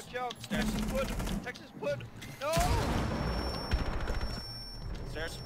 Watch out! Texas wood! Texas wood! No! Stairs.